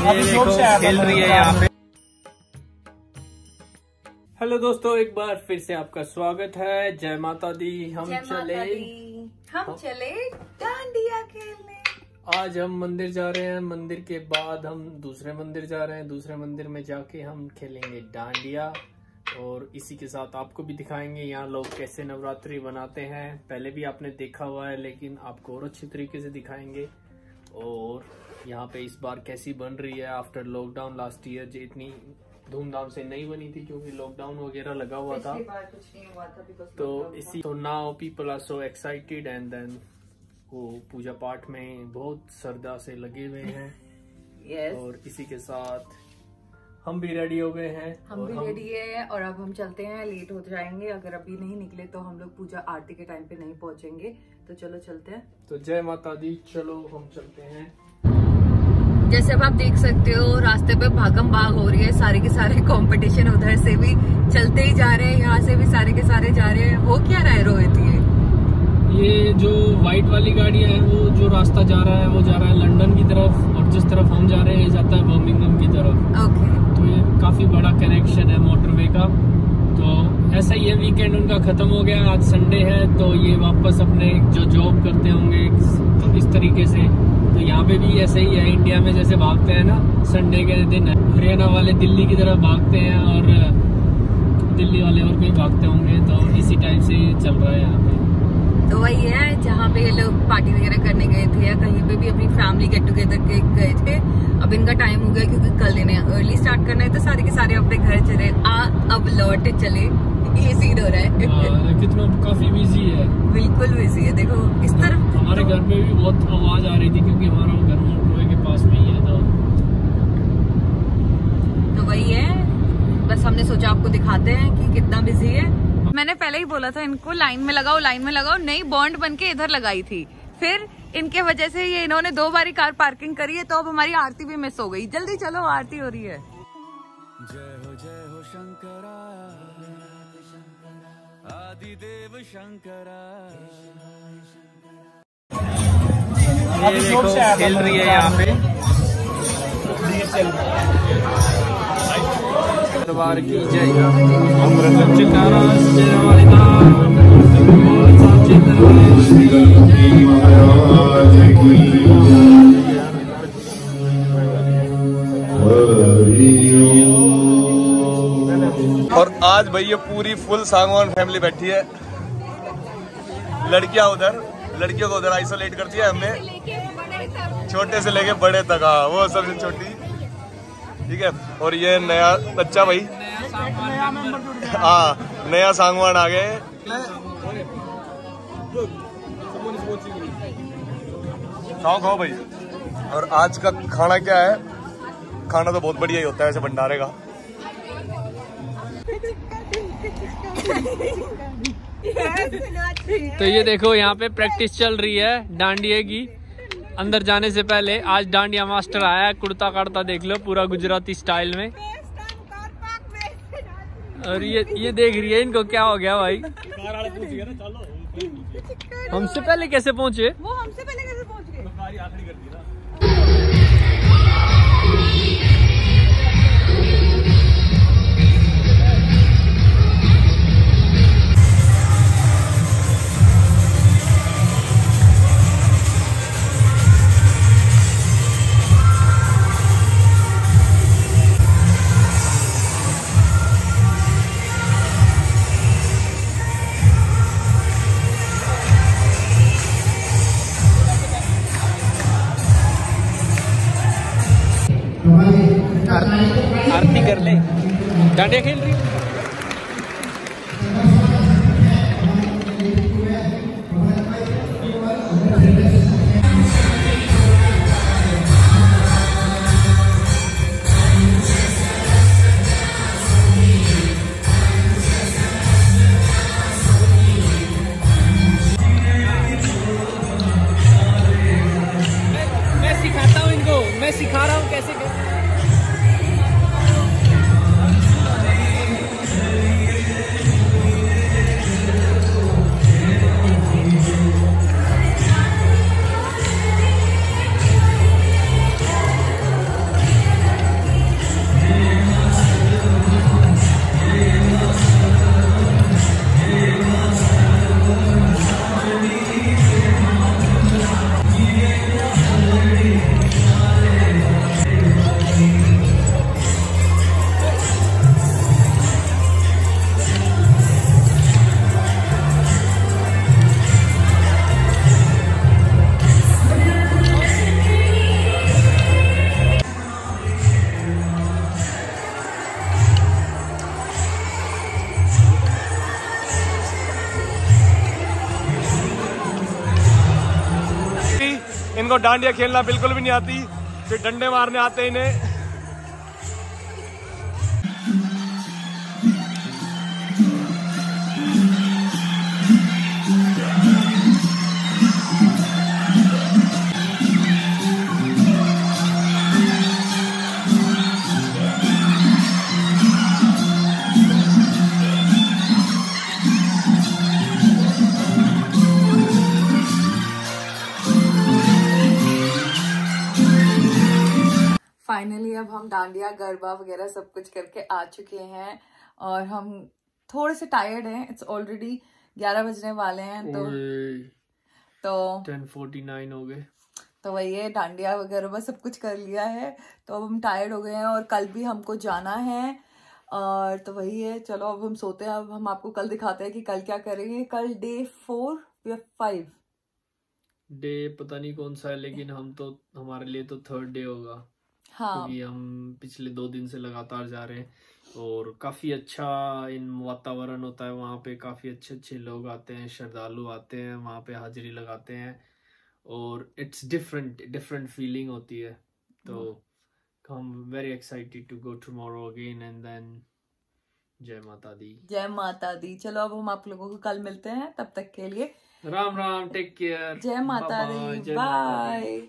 ये देखो खेल रही है यहाँ पे। हेलो दोस्तों एक बार फिर से आपका स्वागत है। जय माता दी हम चले। दी। हम चले डांडिया खेलने। आज हम मंदिर जा रहे हैं। मंदिर के बाद हम दूसरे मंदिर जा रहे हैं। दूसरे मंदिर में जाके हम खेलेंगे डांडिया। और इसी के साथ आपको भी दिखाएँगे यहाँ लोग कैसे नवरात्रि बनाते हैं। पहले भी आपने देखा हुआ है लेकिन आपको और अच्छी तरीके से दिखाएँगे। और यहाँ पे इस बार कैसी बन रही है? आफ्टर लॉकडाउन लास्ट ईयर जो इतनी धूमधाम से नहीं बनी थी क्योंकि लॉकडाउन वगैरह लगा हुआ था। कुछ नहीं हुआ था तो इसी तो now people are so excited and then वो पूजा पाठ में बहुत श्रद्धा से लगे हुए हैं। Yes, और इसी के साथ हम भी रेडी हो गए हैं हम भी रेडी है और अब हम चलते हैं लेट हो जाएँगे। अगर अभी नहीं निकले तो हम लोग पूजा आरती के टाइम पे नहीं पहुँचेंगे। तो चलो चलते हैं। तो जय माता दी चलो हम चलते हैं। जैसे अब आप देख सकते हो रास्ते पे भागम भाग हो रही है। सारे के सारे कंपटीशन उधर से भी चलते ही जा रहे हैं यहाँ से भी सारे के सारे जा रहे हैं। वो क्या है रोहित ये ये जो व्हाइट वाली गाड़ी है वो जो रास्ता जा रहा है वो जा रहा है लंदन की तरफ़ और जिस तरफ़ हम जा रहे हैं जाता है बर्मिंगम की तरफ़। ओके तो ये काफ़ी बड़ा कनेक्शन है मोटरवे का। तो ऐसा ही है वीकेंड उनका खत्म हो गया, आज संडे है तो ये वापस अपने जो जॉब करते होंगे तो इस तरीके से। तो यहाँ पे भी ऐसे ही है इंडिया में जैसे भागते हैं ना संडे के दिन हरियाणा वाले दिल्ली की तरफ़ भागते हैं और दिल्ली वाले और कहीं भागते होंगे तो इसी टाइप से चल रहा है यहाँ पे। तो वही है जहाँ पे ये लोग पार्टी वगैरह करने गए थे या कहीं पे भी अपनी फैमिली गेट टुगेदर के गए थे अब इनका टाइम हो गया क्योंकि कल इन्हें अर्ली स्टार्ट करना है तो सारे के सारे अपने घर चले। आ अब लौट चले। ये सीन हो रहा है। हाँ, कितना काफ़ी बिज़ी है। बिल्कुल बिज़ी है। देखो इस तरफ़ हमारे घर पे भी बहुत आवाज़ आ रही थी क्योंकि हमारा घर मोटरवे के पास में ही है तो। तो वही है। बस हमने सोचा आपको दिखाते हैं कि कितना बिज़ी है। मैंने पहले ही बोला था इनको लाइन में लगाओ लाइन में लगाओ नई बॉन्ड बन के इधर लगाई थी। फिर इनके वजह से ये इन्होंने दो बारी कार पार्किंग करी है तो अब हमारी आरती भी मिस हो गई। जल्दी चलो आरती हो रही है। जय हो जय हो शंकरा। आदिदेव शंकरा। ये देखो खेल रही है यहाँ पे। दरबार की जय। अमृत और आज भाई ये पूरी फुल सांगवान फैमिली बैठी है। लड़कियाँ उधर, लड़कियों को उधर आइसोलेट करती है हमने। छोटे से लेके बड़े तक हाँ वो सबसे छोटी। ठीक है? और ये नया बच्चा भाई? हाँ नया सांगवान आ गए। खाओ खाओ भाई। और आज का खाना क्या है? खाना तो बहुत बढ़िया ही होता है, ऐसे भंडारे का। तो ये देखो, यहाँ पे प्रैक्टिस चल रही है डांडिया की। अंदर जाने से पहले आज डांडिया मास्टर आया कुर्ता काड़ता देख लो, पूरा गुजराती स्टाइल में। और ये ये देख रही है इनको, क्या हो गया भाई? हमसे पहले कैसे पहुँचे? वो हमसे पहले कैसे पहुँच गए? कर ले डांडिया खेल रही मैं सिखाता हूँ इनको। मैं सिखा रहा हूँ कैसे कैसे डांडिया खेलना बिल्कुल भी नहीं आती। फिर डंडे मारने आते इन्हें। फाइनली अब हम डांडिया गरबा वगैरह सब कुछ करके आ चुके हैं और हम थोड़े से टायर्ड हैं। इट्स ऑलरेडी ग्यारह बजने वाले हैं तो तो टेन फोर्टी नाइन हो गए। तो वही है डांडिया वगैरह सब कुछ कर लिया है तो अब हम टायर्ड हो गए हैं और कल भी हमको जाना है और तो वही है चलो अब हम सोते हैं अब हम आपको कल दिखाते हैं कि कल क्या करेंगे। कल डे फोर या फाइव डे पता नहीं कौन सा है लेकिन हम तो हमारे लिए तो थर्ड डे होगा। हाँ। क्योंकि हम पिछले दो दिन से लगातार जा रहे हैं और काफ़ी अच्छा इन वातावरण होता है वहाँ पे काफ़ी अच्छे अच्छे लोग आते हैं श्रद्धालु आते हैं वहाँ पे हाजिरी लगाते हैं और इट्स डिफरेंट डिफरेंट फीलिंग होती है। तो हम very excited to go tomorrow again and then जय माता दी। जय माता दी। चलो अब हम आप लोगों को कल मिलते हैं तब तक के लिए। राम राम टेक केयर जय माता दी। बाय